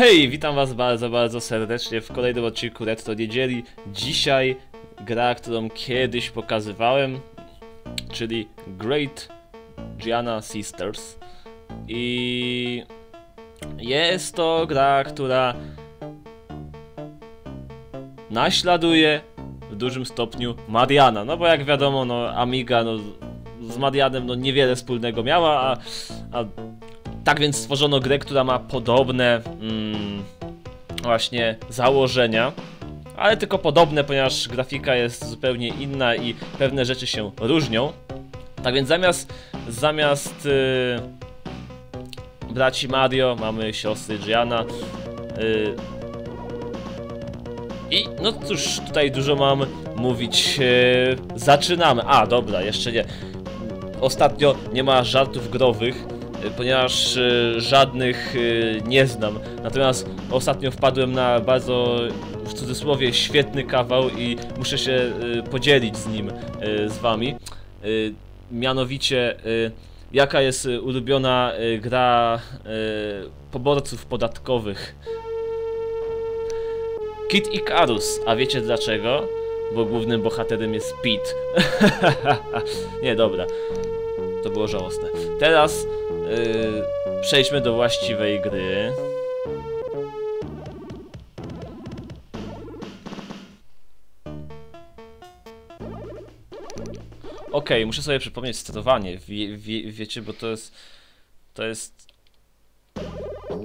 Hej, witam was bardzo, bardzo serdecznie w kolejnym odcinku Retro Niedzieli. Dzisiaj gra, którą kiedyś pokazywałem, czyli Great Gianna Sisters. I jest to gra, która naśladuje w dużym stopniu Mariana. No bo jak wiadomo, no Amiga no, z Marianem no, niewiele wspólnego miała, a, a tak więc stworzono grę, która ma podobne mm, właśnie założenia, ale tylko podobne, ponieważ grafika jest zupełnie inna i pewne rzeczy się różnią. Tak więc zamiast zamiast y, braci Mario mamy siostry Gianna. Y, I no cóż, tutaj dużo mam mówić. Y, zaczynamy. A, dobra, jeszcze nie. Ostatnio nie ma żartów growych ponieważ y, żadnych y, nie znam. Natomiast ostatnio wpadłem na bardzo, w cudzysłowie, świetny kawał i muszę się y, podzielić z nim z wami. Mianowicie, jaka jest ulubiona gra poborców podatkowych? Kid Icarus, a wiecie dlaczego? Bo głównym bohaterem jest Pete. nie, dobra. To było żałosne. Teraz Yy, przejdźmy do właściwej gry. Okej, muszę sobie przypomnieć sterowanie. Wie, wie, wiecie, bo to jest. To jest.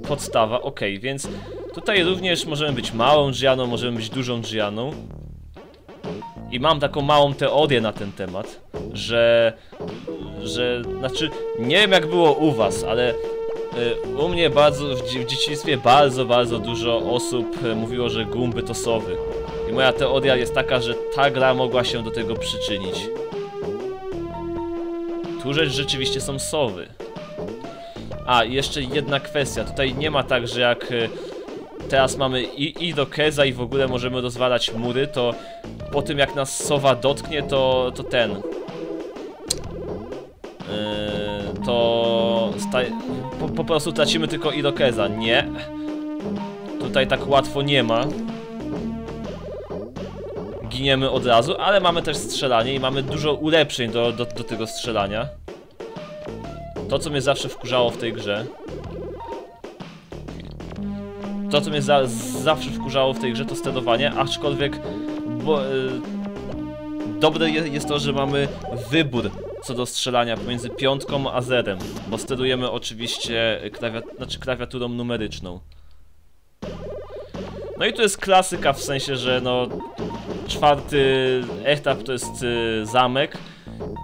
Podstawa, okej, więc tutaj również możemy być małą Gianą, możemy być dużą Gianą. I mam taką małą teorię na ten temat, że że, znaczy, nie wiem jak było u was, ale y, u mnie bardzo, w, dzieciństwie bardzo, bardzo dużo osób y, mówiło, że Gumby to sowy. I moja teoria jest taka, że ta gra mogła się do tego przyczynić. Tu rzecz rzeczywiście są sowy. A, i jeszcze jedna kwestia. Tutaj nie ma tak, że jak y, teraz mamy i, i do Keza i w ogóle możemy rozwalać mury, to po tym jak nas sowa dotknie, to, to ten... Yy, to po, po, prostu tracimy tylko Irokeza. Nie. Tutaj tak łatwo nie ma. Giniemy od razu, ale mamy też strzelanie i mamy dużo ulepszeń do, do, do tego strzelania. To, co mnie zawsze wkurzało w tej grze. To, co mnie za, zawsze wkurzało w tej grze, to sterowanie, aczkolwiek bo, yy, dobre jest to, że mamy wybór co do strzelania pomiędzy piątką a zerem, bo sterujemy oczywiście klawiat znaczy klawiaturą numeryczną. No i to jest klasyka w sensie, że no czwarty etap to jest y, zamek,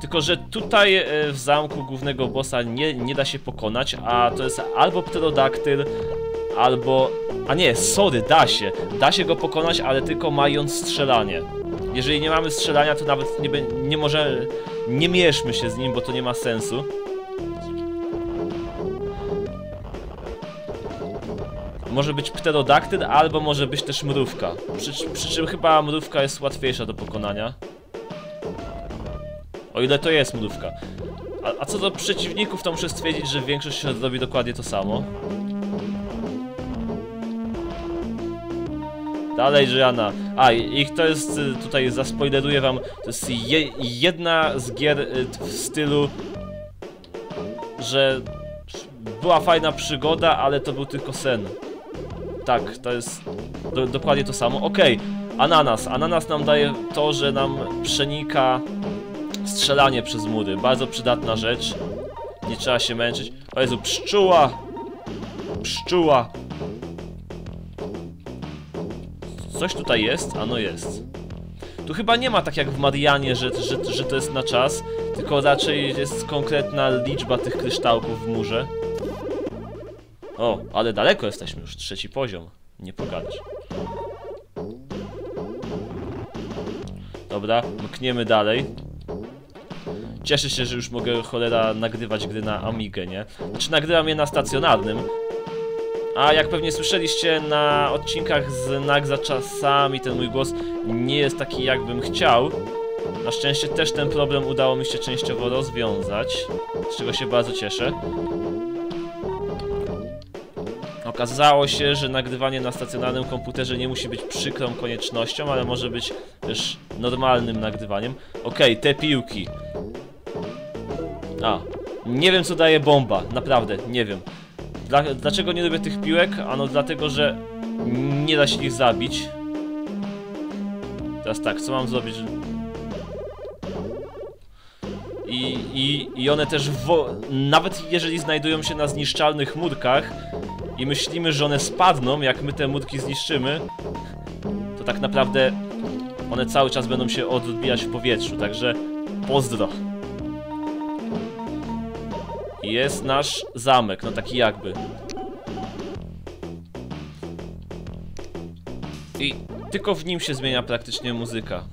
tylko że tutaj y, w zamku głównego bossa nie, nie da się pokonać, a to jest albo pterodaktyl, albo... A nie, sorry, da się. Da się go pokonać, ale tylko mając strzelanie. Jeżeli nie mamy strzelania, to nawet nie, nie może... Nie mieszmy się z nim, bo to nie ma sensu. Może być pterodaktyl, albo może być też mrówka. Przy, przy czym chyba mrówka jest łatwiejsza do pokonania. O ile to jest mrówka. A, a co do przeciwników, to muszę stwierdzić, że większość robi dokładnie to samo. Dalej, Żyana. A, ich to jest, y, tutaj zaspoileruję wam, to jest je, jedna z gier y, w stylu, że była fajna przygoda, ale to był tylko sen. Tak, to jest do, dokładnie to samo. Okej, okay. ananas. Ananas nam daje to, że nam przenika strzelanie przez mury. Bardzo przydatna rzecz. Nie trzeba się męczyć. O Jezu, pszczuła! Pszczuła! Coś tutaj jest? Ano jest. Tu chyba nie ma tak jak w Marianie, że, że, że to jest na czas, tylko raczej jest konkretna liczba tych kryształków w murze. O, ale daleko jesteśmy już, trzeci poziom. Nie pogadasz. Dobra, mkniemy dalej. Cieszę się, że już mogę cholera nagrywać gry na Amigę, nie? Znaczy nagrywam je na stacjonarnym, a jak pewnie słyszeliście na odcinkach z Nagza czasami ten mój głos nie jest taki jakbym chciał. Na szczęście też ten problem udało mi się częściowo rozwiązać, z czego się bardzo cieszę. Okazało się, że nagrywanie na stacjonarnym komputerze nie musi być przykrą koniecznością, ale może być też normalnym nagrywaniem. Okej, te piłki. A, nie wiem co daje bomba, naprawdę, nie wiem. Dla, dlaczego nie lubię tych piłek? Ano dlatego, że nie da się ich zabić. Teraz tak, co mam zrobić? I, i, i one też, nawet jeżeli znajdują się na zniszczalnych murkach i myślimy, że one spadną, jak my te murki zniszczymy, to tak naprawdę one cały czas będą się odbijać w powietrzu, także pozdro. Jest nasz zamek, no taki jakby. I tylko w nim się zmienia praktycznie muzyka.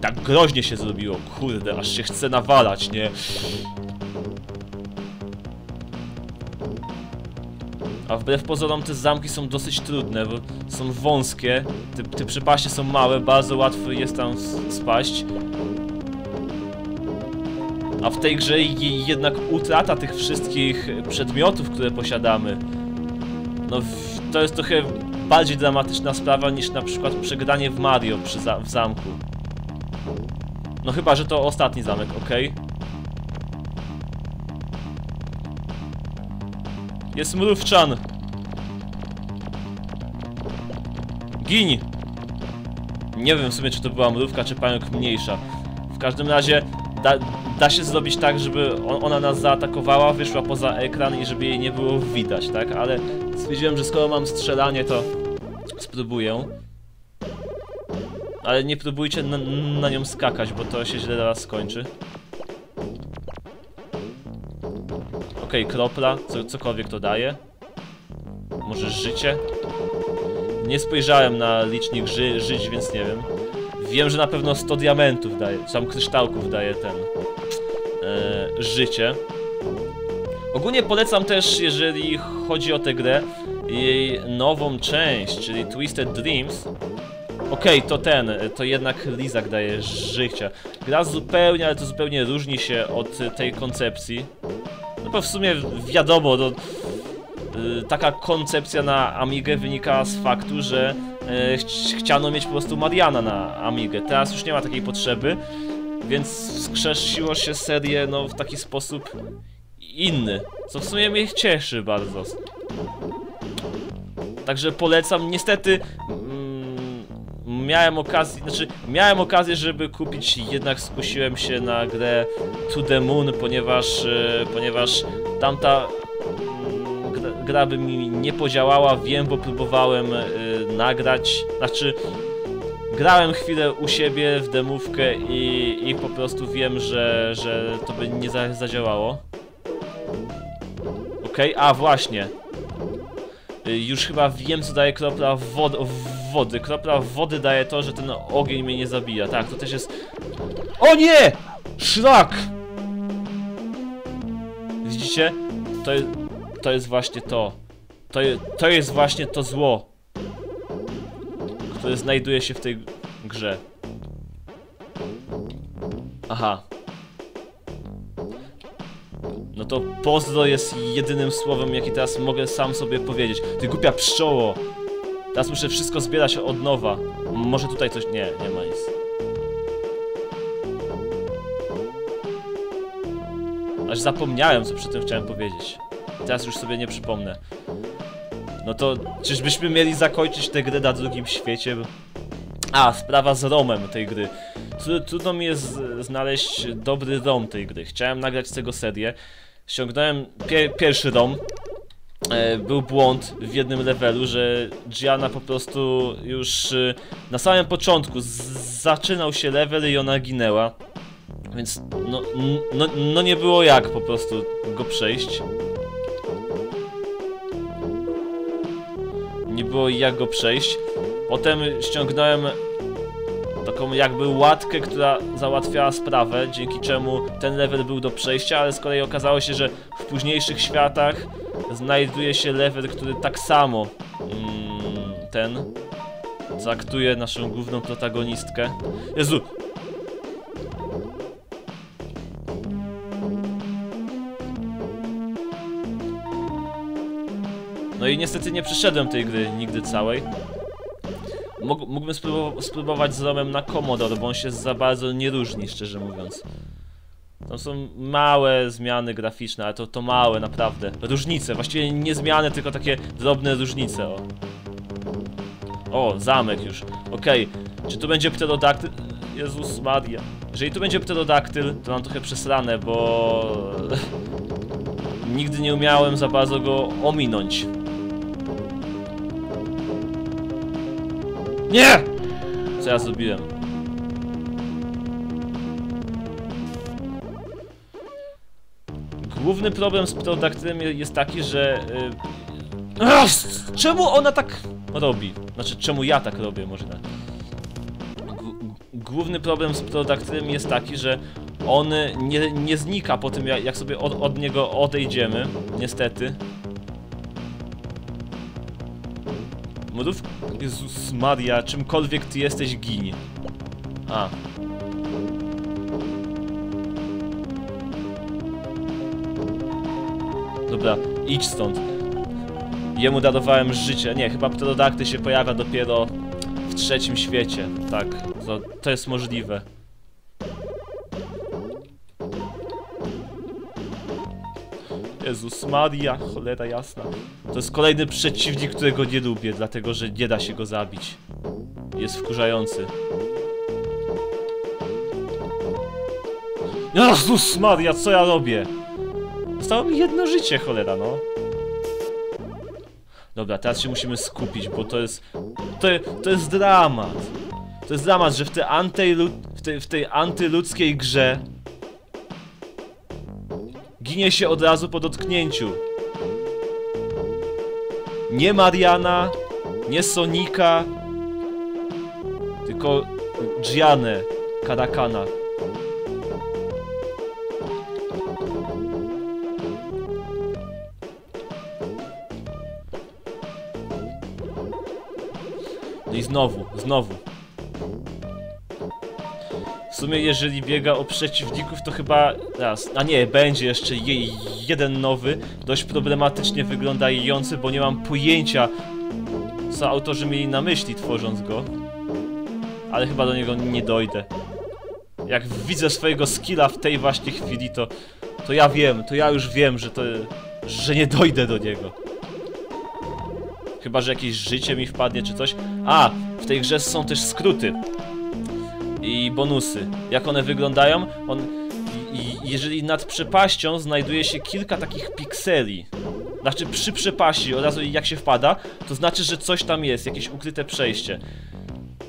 Tak groźnie się zrobiło, kurde, aż się chce nawalać, nie? A wbrew pozorom te zamki są dosyć trudne, bo są wąskie, te, te przepaście są małe, bardzo łatwo jest tam spaść. A w tej grze je- jednak utrata tych wszystkich przedmiotów, które posiadamy, no to jest trochę bardziej dramatyczna sprawa niż na przykład przegranie w Mario przy za w zamku. No chyba, że to ostatni zamek, okej? Jest mrówczan! Gin! Nie wiem w sumie, czy to była mrówka, czy pająk mniejsza. W każdym razie da, da się zrobić tak, żeby on, ona nas zaatakowała, wyszła poza ekran i żeby jej nie było widać, tak? Ale stwierdziłem, że skoro mam strzelanie, to spróbuję. Ale nie próbujcie na, na nią skakać, bo to się źle teraz skończy. Okej, kropla, co, cokolwiek to daje. Może życie? Nie spojrzałem na licznik ży, żyć, więc nie wiem. Wiem, że na pewno 100 diamentów daje, czy tam kryształków daje ten życie. Ogólnie polecam też, jeżeli chodzi o tę grę, jej nową część, czyli Twisted Dreams. Okej, to ten, to jednak Lizak daje życia. Gra zupełnie, ale to zupełnie różni się od tej koncepcji. No bo w sumie wiadomo, no, y, taka koncepcja na Amigę wynika z faktu, że y, chci- chciano mieć po prostu Mariana na Amigę. Teraz już nie ma takiej potrzeby, więc wskrzesiło się serię no, w taki sposób inny, co w sumie mnie cieszy bardzo. Także polecam. Niestety mm, miałem okazję, znaczy miałem okazję, żeby kupić, jednak skusiłem się na grę To The Moon, ponieważ, e, ponieważ tamta mm, gra, by mi nie podziałała, wiem, bo próbowałem e, nagrać, znaczy grałem chwilę u siebie w demówkę i, i po prostu wiem, że, że to by nie za, zadziałało. Okej, a właśnie. Y, Już chyba wiem, co daje kropla wod w wody. Kropla wody daje to, że ten ogień mnie nie zabija. Tak, to też jest... O nie! Szlak! Widzicie? To jest, to jest właśnie to. To, je, to jest właśnie to zło, które znajduje się w tej grze. Aha. No to pozdro jest jedynym słowem, jakie teraz mogę sam sobie powiedzieć. Ty głupia pszczoło! Teraz muszę wszystko zbierać od nowa. Może tutaj coś... Nie, nie ma nic. Aż zapomniałem, co przy tym chciałem powiedzieć. Teraz już sobie nie przypomnę. No to czyżbyśmy mieli zakończyć tę grę na drugim świecie? A, sprawa z ROMem tej gry. Tru- Trudno mi jest znaleźć dobry ROM tej gry. Chciałem nagrać z tego serię. Ściągnąłem pie pierwszy ROM. E, był błąd w jednym levelu, że Gianna po prostu już e, na samym początku zaczynał się level i ona ginęła. Więc no, no, no nie było jak po prostu go przejść. Było jak go przejść. Potem ściągnąłem taką jakby łatkę, która załatwiała sprawę, dzięki czemu ten level był do przejścia, ale z kolei okazało się, że w późniejszych światach znajduje się level, który tak samo mm, ten traktuje naszą główną protagonistkę. Jezu! No i niestety nie przeszedłem tej gry nigdy całej. Mógł, mógłbym spróbow spróbować z Romem na Commodore, bo on się za bardzo nie różni, szczerze mówiąc. Tam są małe zmiany graficzne, ale to, to małe, naprawdę. Różnice, właściwie nie zmiany, tylko takie drobne różnice, o. O, zamek już. Okej, czy tu będzie pterodaktyl? Jezus Maria. Jeżeli tu będzie pterodaktyl, to mam trochę przesrane, bo... Nigdy nie umiałem za bardzo go ominąć. Nie! Co ja zrobiłem? Główny problem z pterodaktylem je- jest taki, że... y, Ach, czemu ona tak robi? Znaczy, czemu ja tak robię, może tak. Główny problem z pterodaktylem jest taki, że on nie, nie znika po tym, jak sobie od, od niego odejdziemy, niestety. Mrów... Jezus Maria, czymkolwiek ty jesteś, gin. A. Dobra, idź stąd. Jemu darowałem życie. Nie, chyba pterodaktyl się pojawia dopiero w trzecim świecie. Tak, to, to jest możliwe. Jezus Maria, cholera jasna. To jest kolejny przeciwnik, którego nie lubię, dlatego że nie da się go zabić. Jest wkurzający. Jezus Maria, co ja robię? Zostało mi jedno życie, cholera, no. Dobra, teraz się musimy skupić, bo to jest... To, to jest dramat. To jest dramat, że w, tej antylu, w, tej, w tej antyludzkiej grze ginie się od razu po dotknięciu. Nie Mariana, nie Sonika, tylko Gianę Karakana. No i znowu, znowu. W sumie jeżeli biega o przeciwników to chyba raz, a nie, będzie jeszcze je, jeden nowy, dość problematycznie wyglądający, bo nie mam pojęcia co autorzy mieli na myśli tworząc go. Ale chyba do niego nie dojdę. Jak widzę swojego skilla w tej właśnie chwili, to, to ja wiem, to ja już wiem, że to, że nie dojdę do niego. Chyba, że jakieś życie mi wpadnie czy coś. A, w tej grze są też skróty bonusy. Jak one wyglądają? On, i, jeżeli nad przepaścią znajduje się kilka takich pikseli, znaczy przy przepaści, od razu jak się wpada, to znaczy, że coś tam jest, jakieś ukryte przejście.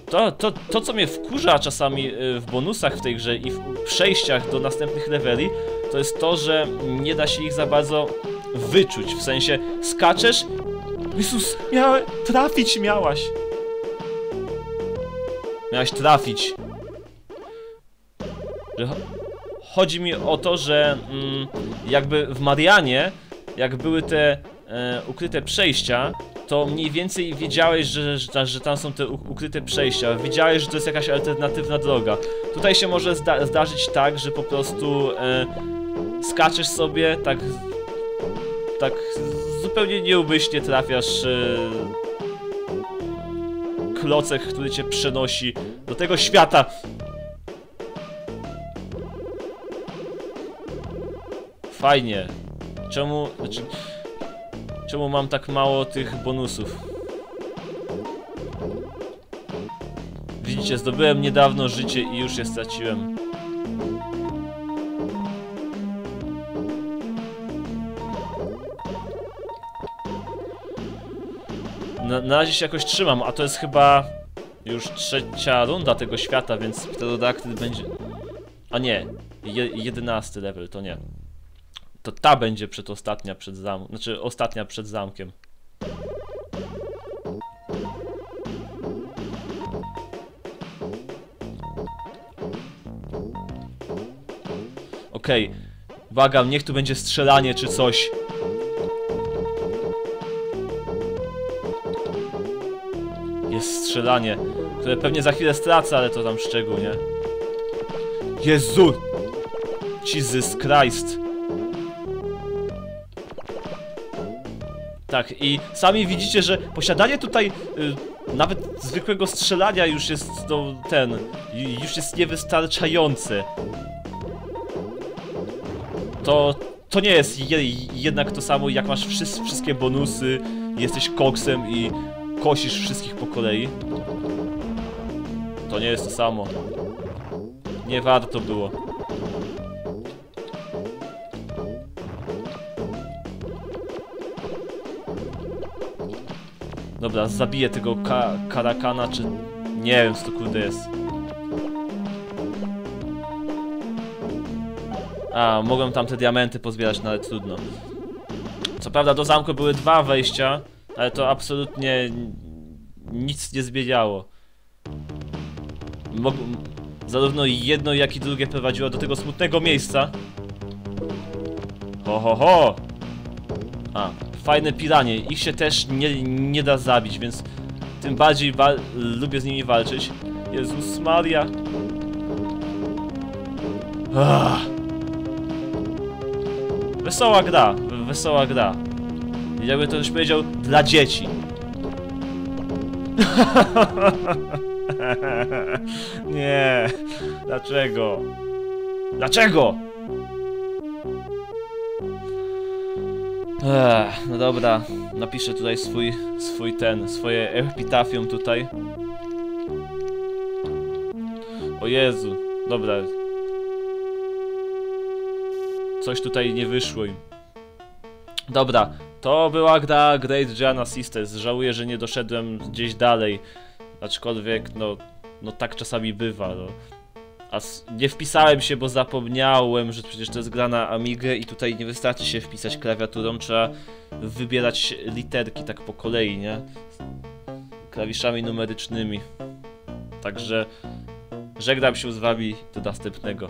To, to, to co mnie wkurza czasami y, w bonusach w tej grze i w przejściach do następnych leveli, to jest to, że nie da się ich za bardzo wyczuć, w sensie skaczesz Jezus, miała... trafić miałaś. Miałaś trafić. Chodzi mi o to, że mm, jakby w Marianie, jak były te e, ukryte przejścia, to mniej więcej wiedziałeś, że, że, że tam są te ukryte przejścia. Wiedziałeś, że to jest jakaś alternatywna droga. Tutaj się może zda zdarzyć tak, że po prostu e, skaczesz sobie tak tak zupełnie nieumyślnie trafiasz e, klocek, który cię przenosi do tego świata. Fajnie. Czemu... Znaczy, czemu mam tak mało tych bonusów? Widzicie, zdobyłem niedawno życie i już je straciłem. Na, na razie się jakoś trzymam, a to jest chyba już trzecia runda tego świata, więc pterodaktyl będzie... A nie, je, jedenasty level, to nie. To ta będzie przedostatnia przed zamkiem, znaczy ostatnia przed zamkiem. Okej, błagam, niech tu będzie strzelanie czy coś. Jest strzelanie, które pewnie za chwilę stracę, ale to tam szczegół, nie? Jezu! Jesus Christ! Tak, i sami widzicie, że posiadanie tutaj y, nawet zwykłego strzelania już jest, no, ten, już jest niewystarczające. To, to nie jest je, jednak to samo, jak masz wszys, wszystkie bonusy, jesteś koksem i kosisz wszystkich po kolei. To nie jest to samo. Nie warto było. Dobra, zabiję tego ka karakana, czy... Nie wiem, co to kurde jest. A, mogłem tam te diamenty pozbierać, no ale trudno. Co prawda do zamku były dwa wejścia, ale to absolutnie nic nie zmieniało. Mog zarówno jedno, jak i drugie prowadziło do tego smutnego miejsca. Ho, ho, ho! A, fajne piranie. Ich się też nie, nie da zabić, więc tym bardziej lubię z nimi walczyć. Jezus Maria. Ah. Wesoła gra, wesoła gra. Jakby to już powiedział, dla dzieci. Nie. Dlaczego? Dlaczego? Ech, no dobra, napiszę tutaj swój, swój ten, swoje epitafium tutaj. O Jezu, dobra. Coś tutaj nie wyszło im. Dobra, to była gra Great Gianna Sisters. Żałuję, że nie doszedłem gdzieś dalej. Aczkolwiek, no, no tak czasami bywa, no. A nie wpisałem się, bo zapomniałem, że przecież to jest gra na Amigę i tutaj nie wystarczy się wpisać klawiaturą, trzeba wybierać literki tak po kolei, nie? Klawiszami numerycznymi. Także żegnam się z wami do następnego.